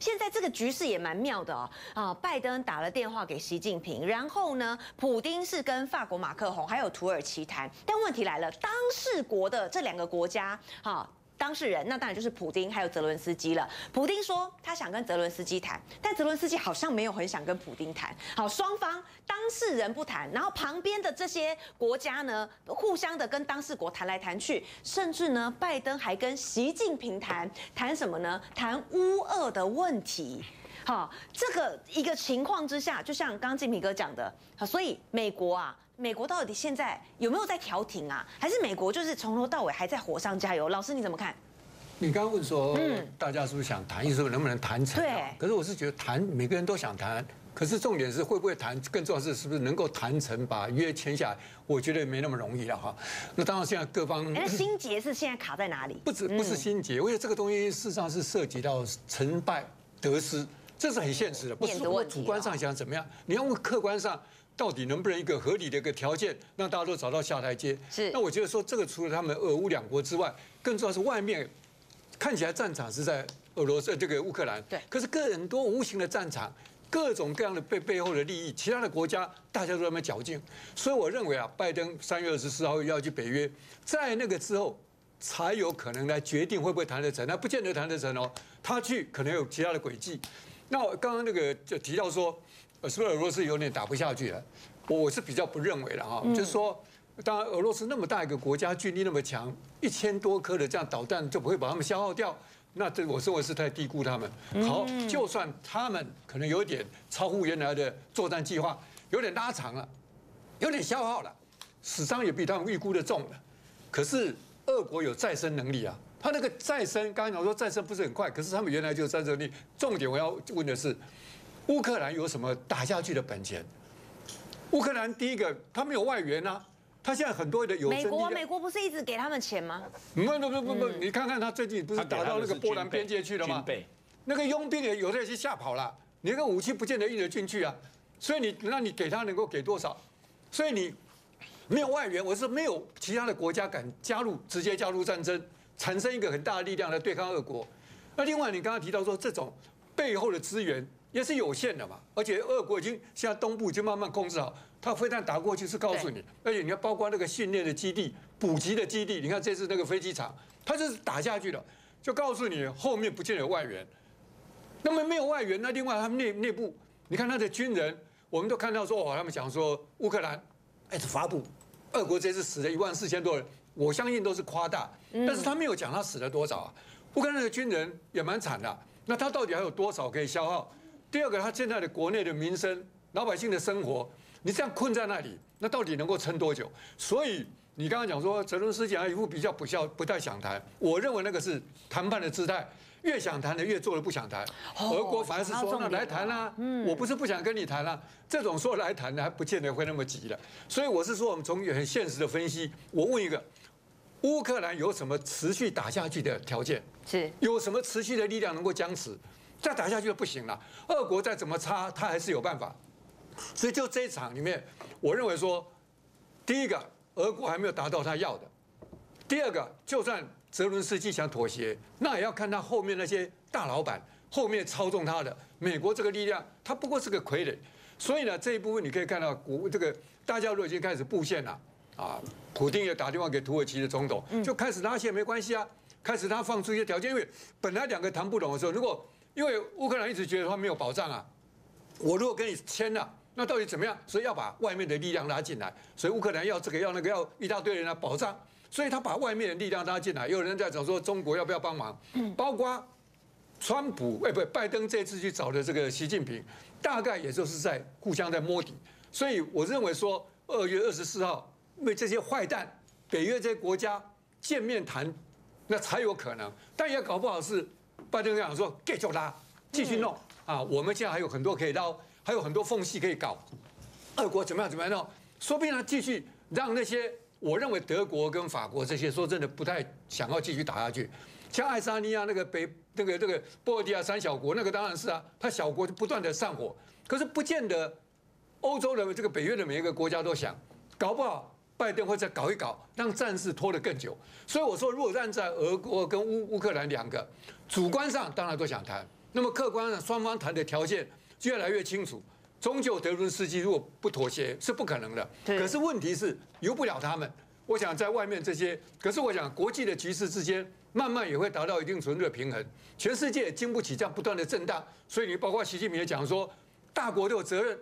现在这个局势也蛮妙的哦，啊，拜登打了电话给习近平，然后呢，普丁是跟法国马克宏还有土耳其谈，但问题来了，当事国的这两个国家，哈。当事人那当然就是普丁还有泽伦斯基了。普丁说他想跟泽伦斯基谈，但泽伦斯基好像没有很想跟普丁谈。好，双方当事人不谈，然后旁边的这些国家呢，互相的跟当事国谈来谈去，甚至呢，拜登还跟习近平谈谈什么呢？谈乌俄的问题。好，这个一个情况之下，就像刚刚静平哥讲的，好，所以美国啊。美国到底现在有没有在调停啊？还是美国就是从头到尾还在火上加油？老师你怎么看？你刚刚问说，嗯，大家是不是想谈？意思能不能谈成？对。可是我是觉得谈，每个人都想谈。可是重点是会不会谈？更重要是是不是能够谈成，把约签下来？我觉得没那么容易了哈。那当然现在各方。那心结是现在卡在哪里？不止不是心结，因为这个东西事实上是涉及到成败得失，这是很现实的，不是我主观上想怎么样。你要问客观上。到底能不能一个合理的一个条件，让大家都找到下台阶？是。那我觉得说，这个除了他们俄乌两国之外，更重要是外面看起来战场是在俄罗斯这个乌克兰。对。可是更多无形的战场，各种各样的背背后的利益，其他的国家大家都在那较劲。所以我认为啊，拜登三月二十四号要去北约，在那个之后才有可能来决定会不会谈得成。那不见得谈得成哦，他去可能有其他的轨迹。那我刚刚那个就提到说。是不是俄罗斯有点打不下去了？我是比较不认为的哈，就是说，当然俄罗斯那么大一个国家，军力那么强，一千多颗的这样导弹就不会把他们消耗掉，那这我认为是太低估他们。好，就算他们可能有点超乎原来的作战计划，有点拉长了，有点消耗了，死伤也比他们预估的重了。可是俄国有再生能力啊，他那个再生，刚才讲说再生不是很快，可是他们原来就再生力。重点我要问的是。乌克兰有什么打下去的本钱？乌克兰第一个，他没有外援啊，他现在很多的有美国，美国不是一直给他们钱吗？不不不不不，你看看他最近不是打到那个波兰边界去了吗？那个佣兵也有的也是吓跑了，你那个武器不见得运得进去啊，所以你那你给他能够给多少？所以你没有外援，我是没有其他的国家敢加入直接加入战争，产生一个很大的力量来对抗俄国。那另外你刚刚提到说这种背后的资源。也是有限的嘛，而且俄国已经现在东部已经慢慢控制好，他飞弹打过去是告诉你，而且你看包括那个训练的基地、补给的基地，你看这次那个飞机场，他就是打下去了，就告诉你后面不见有外援。那么没有外援，那另外他们内内部，你看他的军人，我们都看到说哦，他们讲说乌克兰哎发布，俄国这次死了一万四千多人，我相信都是夸大，但是他没有讲他死了多少啊。乌克兰的军人也蛮惨的，那他到底还有多少可以消耗？第二个，他现在的国内的民生、老百姓的生活，你这样困在那里，那到底能够撑多久？所以你刚刚讲说，泽伦斯基一副比较不笑、不太想谈，我认为那个是谈判的姿态，越想谈的越做的不想谈。俄国反而是说，那来谈啦，我不是不想跟你谈啦，这种说来谈的还不见得会那么急的。所以我是说，我们从很现实的分析，我问一个，乌克兰有什么持续打下去的条件？是有什么持续的力量能够僵持？再打下去就不行了。俄国再怎么差，他还是有办法。所以就这一场里面，我认为说，第一个，俄国还没有达到他要的；第二个，就算泽伦斯基想妥协，那也要看他后面那些大老板后面操纵他的美国这个力量，他不过是个傀儡。所以呢，这一部分你可以看到，国这个大家都已经开始布线了啊。普京也打电话给土耳其的总统，就开始拉线没关系啊，开始他放出一些条件，因为本来两个谈不拢的时候，如果因为乌克兰一直觉得他没有保障啊，我如果跟你签了，那到底怎么样？所以要把外面的力量拉进来，所以乌克兰要这个要那个要一大堆人来保障，所以他把外面的力量拉进来。有人在讲说中国要不要帮忙？包括川普哎不拜登这次去找的这个习近平，大概也就是在互相在摸底。所以我认为说二月二十四号为这些坏蛋北约这些国家见面谈，那才有可能，但也搞不好是。拜登讲说继续拉，继续弄啊！我们现在还有很多可以捞，还有很多缝隙可以搞。俄国怎么样怎么样弄？说不定他继续让那些我认为德国跟法国这些说真的不太想要继续打下去。像爱沙尼亚那个北那个这个波罗的海三小国，那个当然是啊，他小国就不断的上火。可是不见得欧洲的这个北约的每一个国家都想，搞不好。拜登会再搞一搞，让战事拖得更久。所以我说，如果站在俄国跟乌乌克兰两个主观上，当然都想谈，那么客观上双方谈的条件越来越清楚，终究德伦斯基如果不妥协是不可能的。可是问题是由不了他们。我想在外面这些，可是我想国际的局势之间慢慢也会达到一定程度的平衡。全世界也经不起这样不断的震荡，所以你包括习近平也讲说，大国都有责任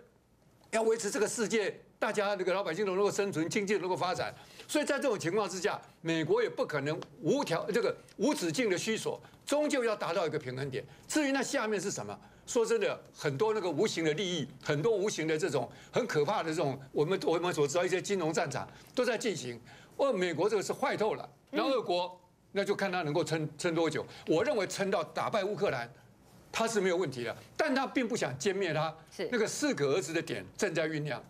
要维持这个世界，大家那个老百姓都能够生存，经济能够发展。所以在这种情况之下，美国也不可能无条这个无止境的虚索，终究要达到一个平衡点。至于那下面是什么，说真的，很多那个无形的利益，很多无形的这种很可怕的这种，我们我们所知道一些金融战场都在进行。哦，美国这个是坏透了，那俄国那就看他能够撑撑多久。我认为撑到打败乌克兰，他是没有问题的，但他并不想歼灭他，是那个四个儿子的点正在酝酿。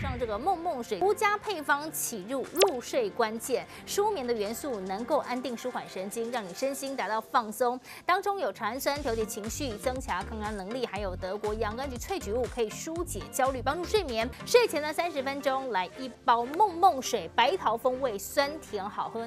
上这个梦梦水独家配方起入入睡关键，舒眠的元素能够安定舒缓神经，让你身心达到放松。当中有茶氨酸调节情绪、增强抗压能力，还有德国洋甘菊萃取物可以疏解焦虑、帮助睡眠。睡前呢三十分钟来一包梦梦水，白桃风味，酸甜好喝。